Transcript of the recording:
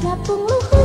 plat luhur